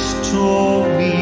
story.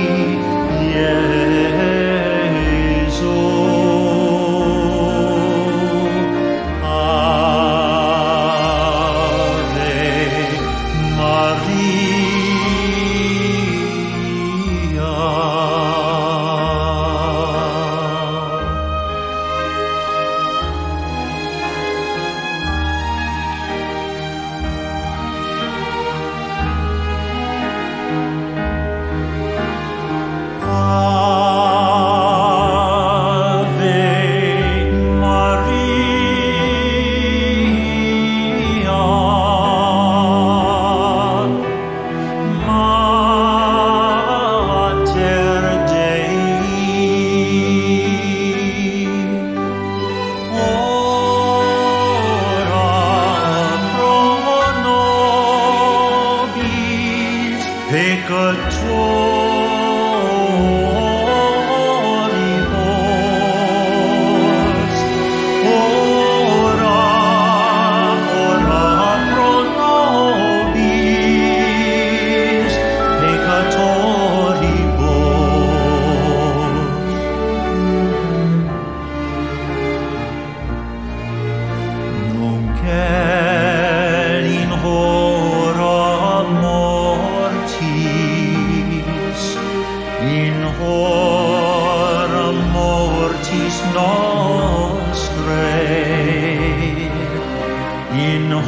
In